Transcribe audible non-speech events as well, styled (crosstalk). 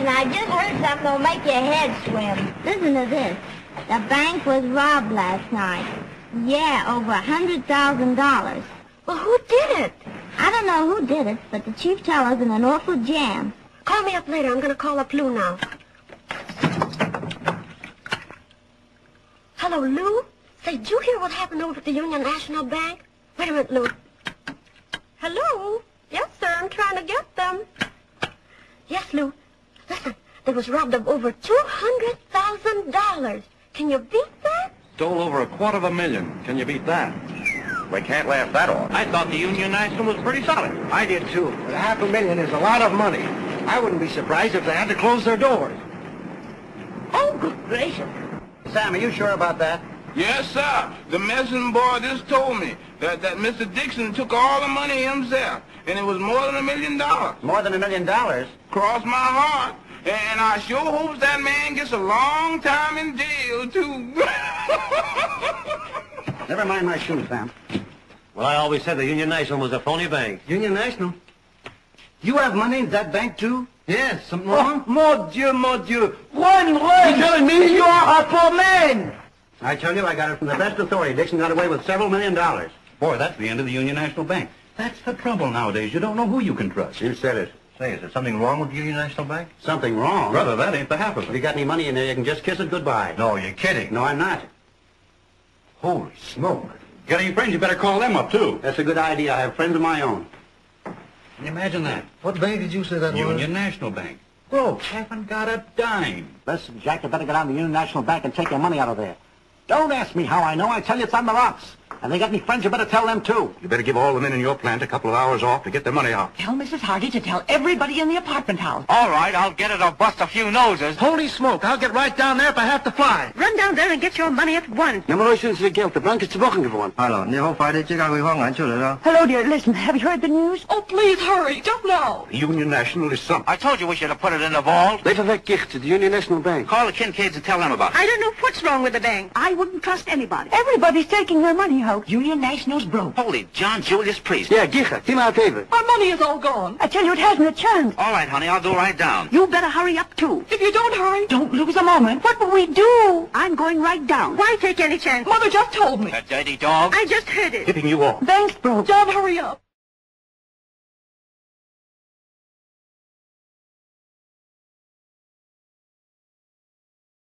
Listen, I just heard something that'll make your head swim. Listen to this. The bank was robbed last night. Yeah, over a hundred thousand dollars. Well, who did it? I don't know who did it, but the chief teller's in an awful jam. Call me up later. I'm going to call up Lou now. Hello, Lou? Say, did you hear what happened over at the Union National Bank? Wait a minute, Lou. Hello? Yes, sir. I'm trying to get them. Yes, Lou. (laughs) Listen, they was robbed of over $200,000. Can you beat that? Stole over a quarter of a million. Can you beat that? We can't laugh that off. I thought the Union National was pretty solid. I did too. But half a million is a lot of money. I wouldn't be surprised if they had to close their doors. Oh, good gracious. Sam, are you sure about that? Yes, sir. The messenger boy just told me that, that Mr. Dickson took all the money himself, and it was more than a million dollars. More than a million dollars? Cross my heart. And I sure hope that man gets a long time in jail, too. (laughs) Never mind my shoes, Sam. Well, I always said the Union National was a phony bank. Union National? You have money in that bank, too? Yes, something Oh, mon Dieu, mon Dieu. Run, run! You're telling me you are a poor man! I tell you, I got it from the best authority. Dickson got away with several million dollars. Boy, that's the end of the Union National Bank. That's the trouble nowadays. You don't know who you can trust. You said it. Say, is there something wrong with the Union National Bank? Something wrong? Brother, that ain't the half of it. If you got any money in there, you can just kiss it goodbye. No, you're kidding. No, I'm not. Holy smoke. Got any friends? You better call them up, too. That's a good idea. I have friends of my own. Can you imagine that? What bank did you say that was? Union National Bank. Broke. Haven't got a dime. Listen, Jack, you better get down to the Union National Bank and take your money out of there. Don't ask me how I know. I tell you it's on the rocks. And they got any friends, you better tell them, too. You better give all the men in your plant a couple of hours off to get their money out. Tell Mrs. Hardy to tell everybody in the apartment house. All right, I'll get it or bust a few noses. Holy smoke, I'll get right down there if I have to fly. Run down there and get your money at once. Hello, dear. Listen, have you heard the news? Oh, please hurry. Don't know. The Union National is some. I told you we should have put it in the vault. They've to the Union National Bank. Call the Kincaids and tell them about it. I don't know what's wrong with the bank. I wouldn't trust anybody. Everybody's taking their money, out. Union National's broke. Holy John Julius Priest. Ja, gicht, die maar even. Our money is all gone. I tell you, it hasn't a chance. All right, honey, I'll go right down. You better hurry up, too. If you don't hurry, Don't lose a moment. What will we do? I'm going right down. why take any chance? Mother just told me. That dirty dog. I just heard it. Tipping you off. Bank's broke. John, hurry up.